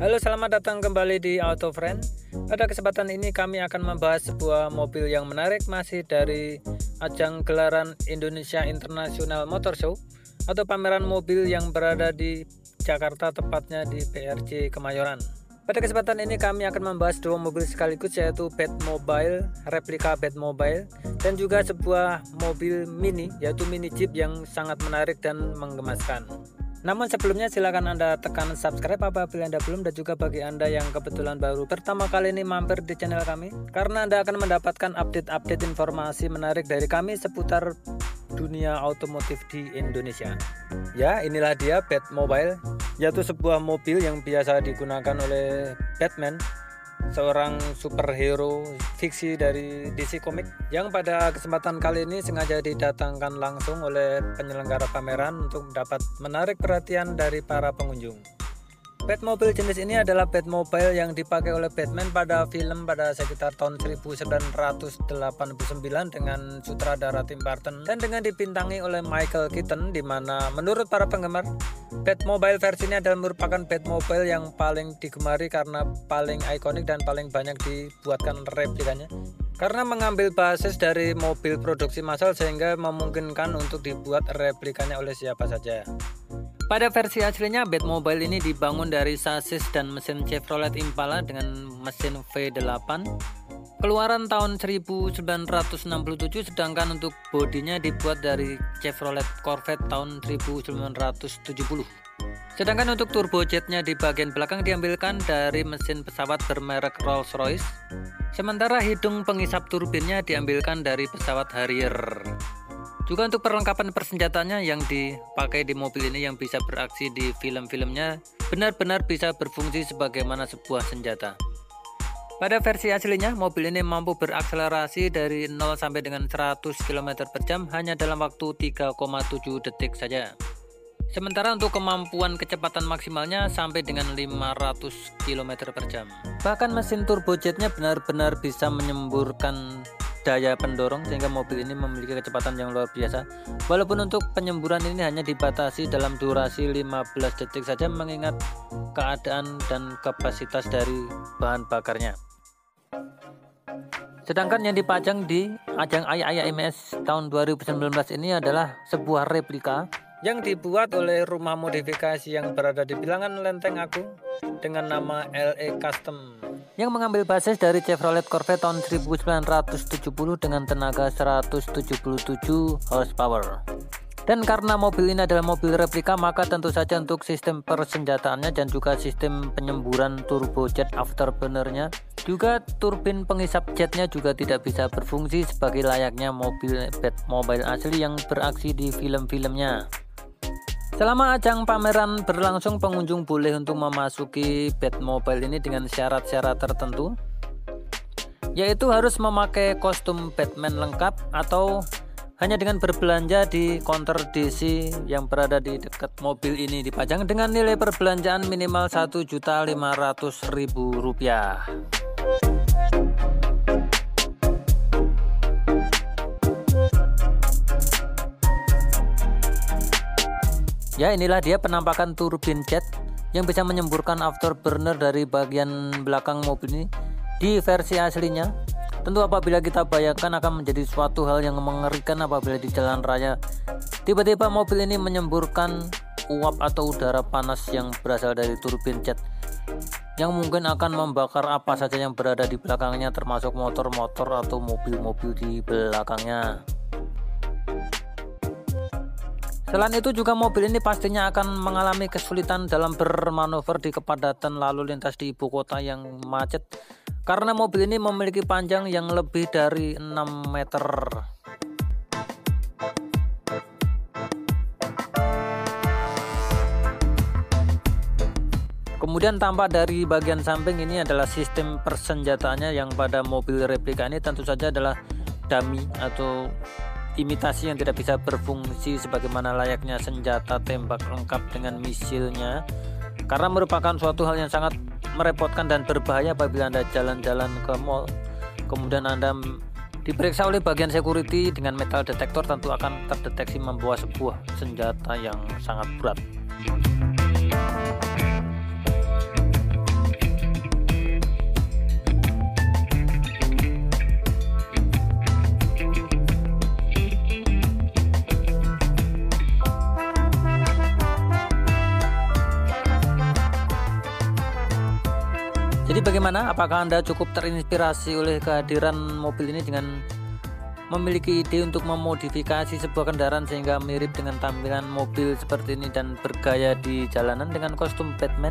Halo, selamat datang kembali di Auto Friend. Pada kesempatan ini kami akan membahas sebuah mobil yang menarik masih dari ajang gelaran Indonesia International Motor Show atau pameran mobil yang berada di Jakarta tepatnya di PRJ Kemayoran. Pada kesempatan ini kami akan membahas dua mobil sekaligus yaitu Batmobile, replika Batmobile dan juga sebuah mobil mini yaitu mini Jeep yang sangat menarik dan menggemaskan. Namun sebelumnya silakan Anda tekan subscribe apabila Anda belum dan juga bagi Anda yang kebetulan baru pertama kali ini mampir di channel kami karena Anda akan mendapatkan update-update informasi menarik dari kami seputar dunia otomotif di Indonesia. Ya, inilah dia Batmobile, yaitu sebuah mobil yang biasa digunakan oleh Batman seorang superhero fiksi dari DC Comic yang pada kesempatan kali ini sengaja didatangkan langsung oleh penyelenggara pameran untuk dapat menarik perhatian dari para pengunjung. Batmobile jenis ini adalah Batmobile yang dipakai oleh Batman pada film pada sekitar tahun 1989 dengan sutradara Tim Burton dan dengan dipintangi oleh Michael Keaton di mana menurut para penggemar Batmobile versi ini adalah merupakan Batmobile yang paling digemari karena paling ikonik dan paling banyak dibuatkan replikanya karena mengambil basis dari mobil produksi massal sehingga memungkinkan untuk dibuat replikanya oleh siapa saja. Pada versi aslinya, Batmobile ini dibangun dari sasis dan mesin Chevrolet Impala dengan mesin V8 keluaran tahun 1967 sedangkan untuk bodinya dibuat dari Chevrolet Corvette tahun 1970 sedangkan untuk turbojetnya di bagian belakang diambilkan dari mesin pesawat bermerek Rolls-Royce. Sementara hidung pengisap turbinnya diambilkan dari pesawat Harrier. Juga untuk perlengkapan persenjataannya yang dipakai di mobil ini yang bisa beraksi di film-filmnya benar-benar bisa berfungsi sebagaimana sebuah senjata. Pada versi aslinya, mobil ini mampu berakselerasi dari 0 sampai dengan 100 km per jam hanya dalam waktu 3,7 detik saja. Sementara untuk kemampuan kecepatan maksimalnya sampai dengan 500 km per jam. Bahkan mesin turbojetnya benar-benar bisa menyemburkan daya pendorong sehingga mobil ini memiliki kecepatan yang luar biasa walaupun untuk penyemburan ini hanya dibatasi dalam durasi 15 detik saja mengingat keadaan dan kapasitas dari bahan bakarnya sedangkan yang dipajang di ajang IIMS tahun 2019 ini adalah sebuah replika yang dibuat oleh rumah modifikasi yang berada di bilangan Lenteng Agung dengan nama LE Custom yang mengambil basis dari Chevrolet Corvette tahun 1970 dengan tenaga 177 horsepower. Dan karena mobil ini adalah mobil replika, maka tentu saja untuk sistem persenjataannya dan juga sistem penyemburan turbojet afterburnernya, juga turbin pengisap jetnya juga tidak bisa berfungsi sebagai layaknya mobil Batmobile asli yang beraksi di film-filmnya. Selama ajang pameran berlangsung, pengunjung boleh untuk memasuki Batmobile ini dengan syarat-syarat tertentu, yaitu harus memakai kostum Batman lengkap atau hanya dengan berbelanja di counter DC yang berada di dekat mobil ini dipajang dengan nilai perbelanjaan minimal Rp1.500.000. Ya inilah dia penampakan turbin jet yang bisa menyemburkan afterburner dari bagian belakang mobil ini di versi aslinya. Tentu apabila kita bayangkan akan menjadi suatu hal yang mengerikan apabila di jalan raya tiba-tiba mobil ini menyemburkan uap atau udara panas yang berasal dari turbin jet yang mungkin akan membakar apa saja yang berada di belakangnya termasuk motor-motor atau mobil-mobil di belakangnya. Selain itu juga mobil ini pastinya akan mengalami kesulitan dalam bermanuver di kepadatan lalu lintas di ibu kota yang macet karena mobil ini memiliki panjang yang lebih dari 6 meter. Kemudian tampak dari bagian samping ini adalah sistem persenjataannya yang pada mobil replika ini tentu saja adalah dummy atau imitasi yang tidak bisa berfungsi sebagaimana layaknya senjata tembak lengkap dengan misilnya karena merupakan suatu hal yang sangat merepotkan dan berbahaya apabila Anda jalan-jalan ke mall. Kemudian Anda diperiksa oleh bagian security dengan metal detektor tentu akan terdeteksi membawa sebuah senjata yang sangat berat Jadi bagaimana? Apakah Anda cukup terinspirasi oleh kehadiran mobil ini dengan memiliki ide untuk memodifikasi sebuah kendaraan sehingga mirip dengan tampilan mobil seperti ini dan bergaya di jalanan dengan kostum Batman?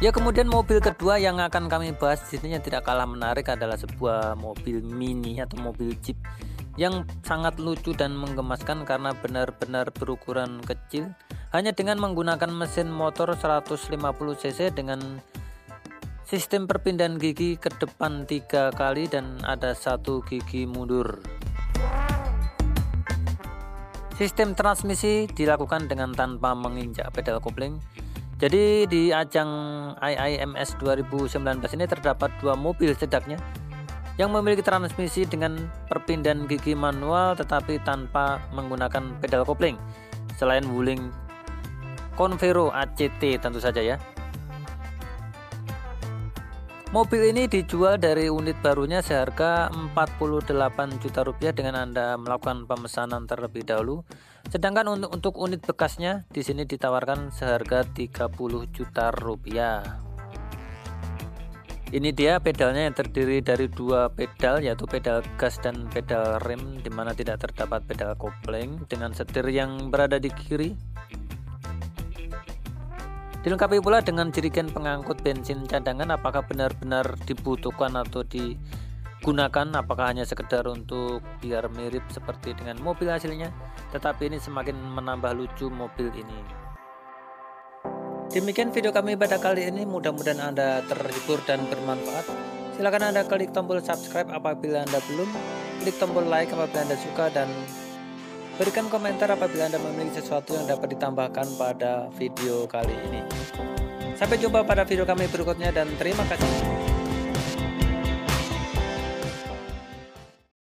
Ya kemudian mobil kedua yang akan kami bahas di sini yang tidak kalah menarik adalah sebuah mobil mini atau mobil jeep yang sangat lucu dan menggemaskan karena benar-benar berukuran kecil. Hanya dengan menggunakan mesin motor 150 cc dengan sistem perpindahan gigi ke depan tiga kali dan ada satu gigi mundur. Sistem transmisi dilakukan dengan tanpa menginjak pedal kopling. Jadi di ajang IIMS 2019 ini terdapat dua mobil sedaknya yang memiliki transmisi dengan perpindahan gigi manual tetapi tanpa menggunakan pedal kopling selain Wuling Convero ACT tentu saja ya Mobil ini dijual dari unit barunya seharga 48 juta rupiah dengan Anda melakukan pemesanan terlebih dahulu. Sedangkan untuk, untuk unit bekasnya di sini ditawarkan seharga 30 juta rupiah. Ini dia pedalnya yang terdiri dari dua pedal yaitu pedal gas dan pedal rem di mana tidak terdapat pedal kopling dengan setir yang berada di kiri. Dilengkapi pula dengan jerigen pengangkut bensin cadangan apakah benar-benar dibutuhkan atau digunakan apakah hanya sekedar untuk biar mirip seperti dengan mobil hasilnya tetapi ini semakin menambah lucu mobil ini. Demikian video kami pada kali ini, mudah-mudahan Anda terhibur dan bermanfaat. Silahkan Anda klik tombol subscribe apabila Anda belum, klik tombol like apabila Anda suka, dan berikan komentar apabila Anda memiliki sesuatu yang dapat ditambahkan pada video kali ini. Sampai jumpa pada video kami berikutnya dan terima kasih.